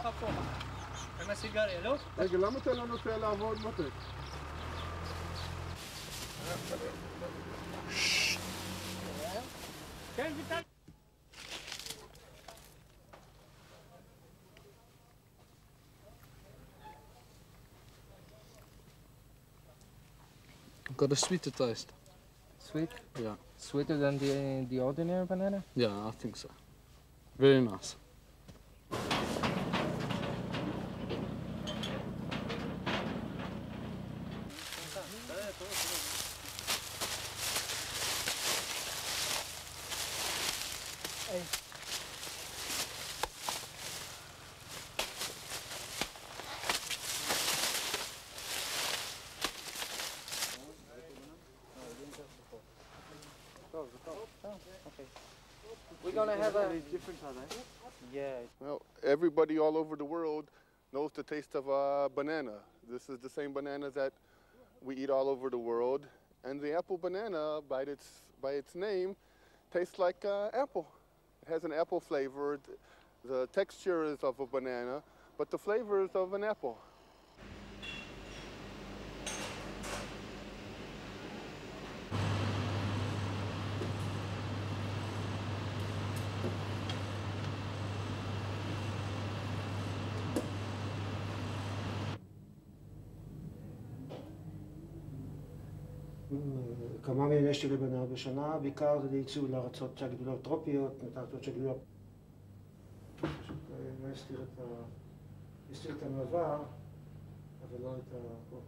לך פה. עם הסיגריה, לא? רגע, למה אתה לא נוסע לעבוד מתי? כן, ויטל. Got a sweeter taste. Sweet? Yeah. Sweeter than the, the ordinary banana? Yeah, I think so. Very nice. We're gonna have a... Different today. Yeah. Well, everybody all over the world knows the taste of a banana. This is the same banana that we eat all over the world. And the apple banana, by its, by its name, tastes like uh, apple. It has an apple flavor. The texture is of a banana, but the flavor is of an apple. כמה מהם יש לי לבנות בשנה, בעיקר זה לייצוא לארצות הגדולות טרופיות, מתארצות שגדולות. פשוט אה, לא הסתיר את המעבר, אבל לא את ה... לא